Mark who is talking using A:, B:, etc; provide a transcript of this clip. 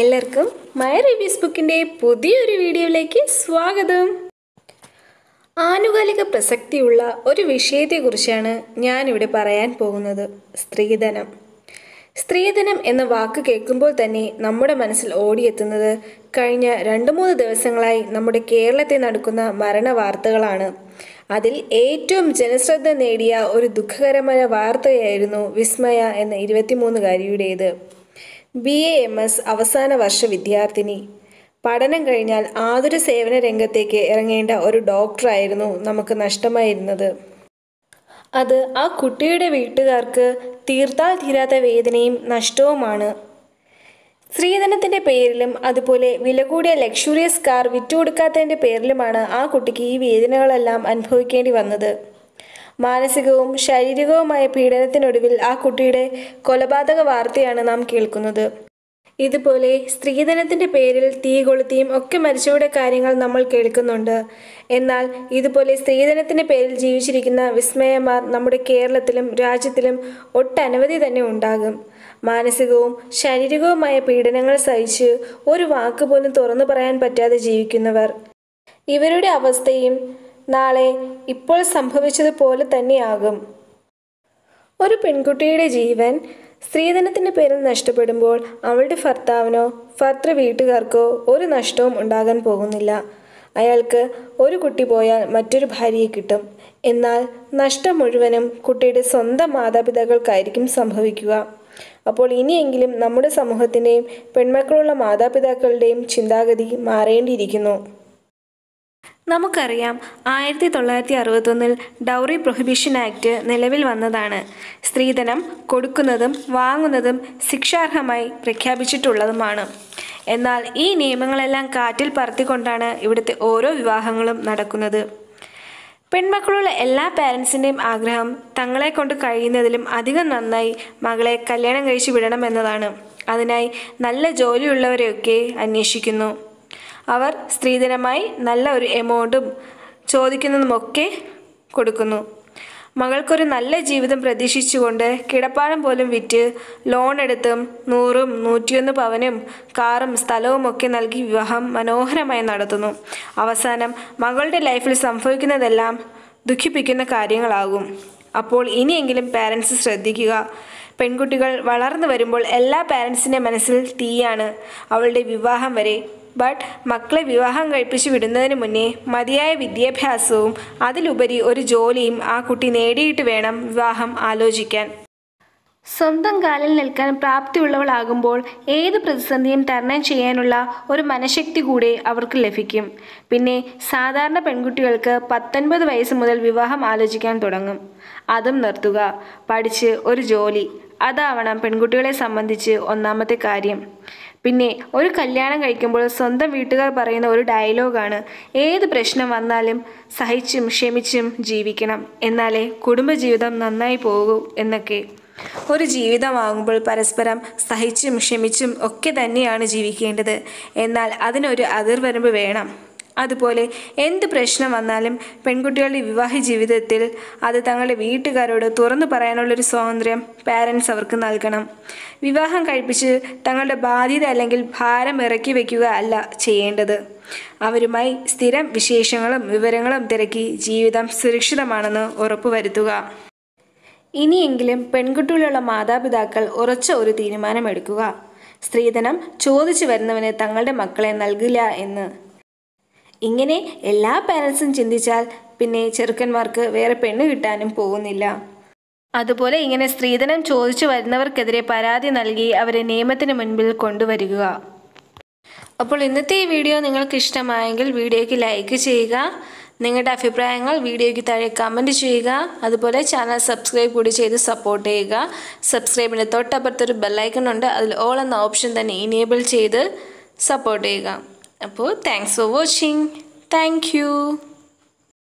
A: എല്ലാവർക്കും my reviews ബുക്കിന്റെ പുതിയൊരു വീഡിയോയിലേക്ക് സ്വാഗതം. ആനുകാലിക പ്രസക്തിയുള്ള ഒരു വിഷയത്തെക്കുറിച്ചാണ് ഞാനിവിടെ പറയാൻ പോകുന്നത്. സ്ത്രീധനം. സ്ത്രീധനം എന്ന വാക്ക് കേൾക്കുമ്പോൾ തന്നെ നമ്മുടെ മനസ്സിൽ ഓടിയെത്തുന്നത് കഴിഞ്ഞ രണ്ട് മൂന്ന് ദിവസങ്ങളായി നമ്മുടെ കേരളത്തിൽ നടക്കുന്ന മരണ വാർത്തകളാണ്. അതിൽ ഏറ്റവും ജനശ്രദ്ധ നേടിയ ഒരു ദുഃഖകരമായ വാർത്തയായിരുന്നു വിസ്മയ എന്ന ഇരുപത്തിമൂന്നുകാരിയുടേത് ബി എ എം എസ് അവസാന വർഷ വിദ്യാർത്ഥിനി. പഠനം കഴിഞ്ഞാൽ ആതുര സേവന രംഗത്തേക്ക് ഇറങ്ങേണ്ട ഒരു ഡോക്ടറായിരുന്നു നമുക്ക് നഷ്ടമായിരുന്നത്. അത് ആ കുട്ടിയുടെ വീട്ടുകാർക്ക് തീർത്താൽ തീരാത്ത വേദനയും നഷ്ടവുമാണ്. സ്ത്രീധനത്തിന്റെ പേരിലും അതുപോലെ വില കൂടിയ ലക്ഷറിയസ് കാർ വിറ്റുകൊടുക്കാത്തതിന്റെ പേരിലുമാണ് ആ കുട്ടിക്ക് ഈ വേദനകളെല്ലാം അനുഭവിക്കേണ്ടി വന്നത്. മാനസികവും ശാരീരികവുമായ പീഡനത്തിനൊടുവിൽ ആ കുട്ടിയുടെ കൊലപാതക വാർത്തയാണ് നാം കേൾക്കുന്നത്. ഇതുപോലെ സ്ത്രീധനത്തിന്റെ പേരിൽ തീ കൊളുത്തിയും ഒക്കെ മരിച്ചവരുടെ കാര്യങ്ങൾ നമ്മൾ കേൾക്കുന്നുണ്ട്. എന്നാൽ ഇതുപോലെ സ്ത്രീധനത്തിന്റെ പേരിൽ ജീവിച്ചിരിക്കുന്ന വിസ്മയമാർ നമ്മുടെ കേരളത്തിലും രാജ്യത്തിലും ഒട്ടനവധി തന്നെ ഉണ്ടാകും. മാനസികവും ശാരീരികവുമായ പീഡനങ്ങൾ സഹിച്ച് ഒരു വാക്ക് പോലും തുറന്നു പറയാൻ പറ്റാതെ ജീവിക്കുന്നവർ. ഇവരുടെ അവസ്ഥയും നാളെ ഇപ്പോൾ സംഭവിച്ചതുപോലെ തന്നെയാകും. ഒരു പെൺകുട്ടിയുടെ ജീവൻ സ്ത്രീധനത്തിന്റെ പേരിൽ നഷ്ടപ്പെടുമ്പോൾ അവളുടെ ഭർത്താവിനോ ഭർത്തൃ വീട്ടുകാർക്കോ ഒരു നഷ്ടവും ഉണ്ടാകാൻ പോകുന്നില്ല. അയാൾക്ക് ഒരു കുട്ടി പോയാൽ മറ്റൊരു ഭാര്യയെ കിട്ടും. എന്നാൽ നഷ്ടം മുഴുവനും കുട്ടിയുടെ സ്വന്തം മാതാപിതാക്കൾക്കായിരിക്കും സംഭവിക്കുക. അപ്പോൾ ഇനിയെങ്കിലും നമ്മുടെ സമൂഹത്തിന്റെയും പെൺമക്കളുള്ള മാതാപിതാക്കളുടെയും ചിന്താഗതി മാറേണ്ടിയിരിക്കുന്നു. നമുക്കറിയാം ആയിരത്തി തൊള്ളായിരത്തി അറുപത്തൊന്നിൽ ഡൗറി പ്രൊഹിബിഷൻ ആക്ട് നിലവിൽ വന്നതാണ്. സ്ത്രീധനം കൊടുക്കുന്നതും വാങ്ങുന്നതും ശിക്ഷാർഹമായി പ്രഖ്യാപിച്ചിട്ടുള്ളതുമാണ്. എന്നാൽ ഈ നിയമങ്ങളെല്ലാം കാറ്റിൽ പറത്തിക്കൊണ്ടാണ് ഇവിടുത്തെ ഓരോ വിവാഹങ്ങളും നടക്കുന്നത്. പെൺമക്കളുള്ള എല്ലാ പാരൻസിന്റെയും ആഗ്രഹം തങ്ങളെ കൊണ്ട് കഴിയുന്നതിലും അധികം നന്നായി മകളെ കല്യാണം കഴിച്ചു വിടണം എന്നതാണ്. അതിനായി നല്ല ജോലിയുള്ളവരെയൊക്കെ അന്വേഷിക്കുന്നു. അവർ സ്ത്രീധനമായി നല്ല ഒരു എമൗണ്ടും ചോദിക്കുന്നതുമൊക്കെ കൊടുക്കുന്നു. മകൾക്കൊരു നല്ല ജീവിതം പ്രതീക്ഷിച്ചുകൊണ്ട് കിടപ്പാടം പോലും വിറ്റ് ലോൺ എടുത്തും നൂറും നൂറ്റിയൊന്ന് പവനും കാറും സ്ഥലവും ഒക്കെ നൽകി വിവാഹം മനോഹരമായി നടത്തുന്നു. അവസാനം മകളുടെ ലൈഫിൽ സംഭവിക്കുന്നതെല്ലാം ദുഃഖിപ്പിക്കുന്ന കാര്യങ്ങളാകും. അപ്പോൾ ഇനിയെങ്കിലും പാരൻസ് ശ്രദ്ധിക്കുക. പെൺകുട്ടികൾ വളർന്നു വരുമ്പോൾ എല്ലാ പാരൻസിന്റെ മനസ്സിൽ തീയാണ് അവളുടെ വിവാഹം വരെ. ബട്ട് മക്കളെ വിവാഹം കഴിപ്പിച്ചു വിടുന്നതിന് മുന്നേ മതിയായ വിദ്യാഭ്യാസവും അതിലുപരി ഒരു ജോലിയും ആ കുട്ടി നേടിയിട്ട് വേണം വിവാഹം ആലോചിക്കാൻ. സ്വന്തം കാലിൽ നിൽക്കാൻ പ്രാപ്തിയുള്ളവളാകുമ്പോൾ ഏത് പ്രതിസന്ധിയും തരണം ചെയ്യാനുള്ള ഒരു മനഃശക്തി കൂടെ അവർക്ക് ലഭിക്കും. പിന്നെ സാധാരണ പെൺകുട്ടികൾക്ക് പത്തൊൻപത് വയസ്സ് മുതൽ വിവാഹം ആലോചിക്കാൻ തുടങ്ങും. അതും നിർത്തുക. പഠിച്ച് ഒരു ജോലി. അതാവണം പെൺകുട്ടികളെ സംബന്ധിച്ച് ഒന്നാമത്തെ കാര്യം. പിന്നെ ഒരു കല്യാണം കഴിക്കുമ്പോൾ സ്വന്തം വീട്ടുകാർ പറയുന്ന ഒരു ഡയലോഗാണ്. ഏത് പ്രശ്നം വന്നാലും സഹിച്ചും ക്ഷമിച്ചും ജീവിക്കണം. എന്നാലേ കുടുംബജീവിതം നന്നായി പോകൂ എന്നൊക്കെ. ഒരു ജീവിതമാകുമ്പോൾ പരസ്പരം സഹിച്ചും ക്ഷമിച്ചും ഒക്കെ തന്നെയാണ് ജീവിക്കേണ്ടത്. എന്നാൽ അതിനൊരു അതിർവരമ്പ് വേണം. അതുപോലെ എന്ത് പ്രശ്നം വന്നാലും പെൺകുട്ടികളുടെ വിവാഹ ജീവിതത്തിൽ അത് തങ്ങളുടെ വീട്ടുകാരോട് തുറന്നു പറയാനുള്ളൊരു സ്വാതന്ത്ര്യം പാരൻസ് അവർക്ക് നൽകണം. വിവാഹം കഴിപ്പിച്ച് തങ്ങളുടെ ബാധ്യത അല്ലെങ്കിൽ ഭാരം ഇറക്കി വയ്ക്കുക അല്ല ചെയ്യേണ്ടത്. അവരുമായി സ്ഥിരം വിശേഷങ്ങളും വിവരങ്ങളും തിരക്കി ജീവിതം സുരക്ഷിതമാണെന്ന് ഉറപ്പുവരുത്തുക ഇനിയെങ്കിലും പെൺകുട്ടികളുള്ള മാതാപിതാക്കൾ ഉറച്ച ഒരു തീരുമാനമെടുക്കുക. സ്ത്രീധനം ചോദിച്ചു വരുന്നവന് തങ്ങളുടെ മക്കളെ നൽകില്ല എന്ന് ഇങ്ങനെ എല്ലാ പാരൻസും ചിന്തിച്ചാൽ പിന്നെ ചെറുക്കന്മാർക്ക് വേറെ പെണ്ണ് കിട്ടാനും പോകുന്നില്ല. അതുപോലെ ഇങ്ങനെ സ്ത്രീധനം ചോദിച്ചു വരുന്നവർക്കെതിരെ പരാതി നൽകി അവരെ നിയമത്തിന് മുൻപിൽ കൊണ്ടുവരിക. അപ്പോൾ ഇന്നത്തെ ഈ വീഡിയോ നിങ്ങൾക്ക് ഇഷ്ടമായെങ്കിൽ വീഡിയോയ്ക്ക് ലൈക്ക് ചെയ്യുക. നിങ്ങളുടെ അഭിപ്രായങ്ങൾ വീഡിയോയ്ക്ക് താഴെ കമന്റ് ചെയ്യുക. അതുപോലെ ചാനൽ സബ്സ്ക്രൈബ് കൂടി ചെയ്ത് സപ്പോർട്ട് ചെയ്യുക. സബ്സ്ക്രൈബിന്റെ തൊട്ടപ്പുറത്തൊരു ബെല്ലൈക്കൺ ഉണ്ട്. അതിൽ ഓൾ എന്ന ഓപ്ഷൻ തന്നെ ഇനേബിൾ ചെയ്ത് സപ്പോർട്ട് ചെയ്യുക. അപ്പോൾ താങ്ക്സ് ഫോർ വാച്ചിങ് താങ്ക്